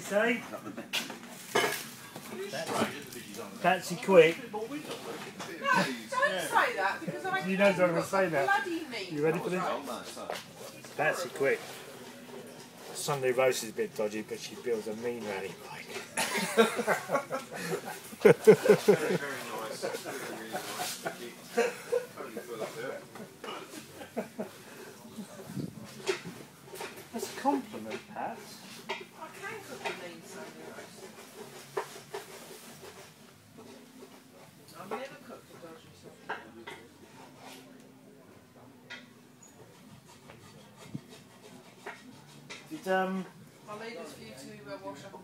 say? Patsy quick. No, don't say that because I You know I'm going to say that. bloody mean. You ready for this? Patsy quick. Sunday roast is a bit dodgy, but she builds a mean rally bike. Very, very nice. Really, really nice. Totally full up there. That's a compliment, Pat. I can cook a mean Sunday roast. I've never cooked a dodgy Sunday roast. Did um I'll leave this for you to uh, wash up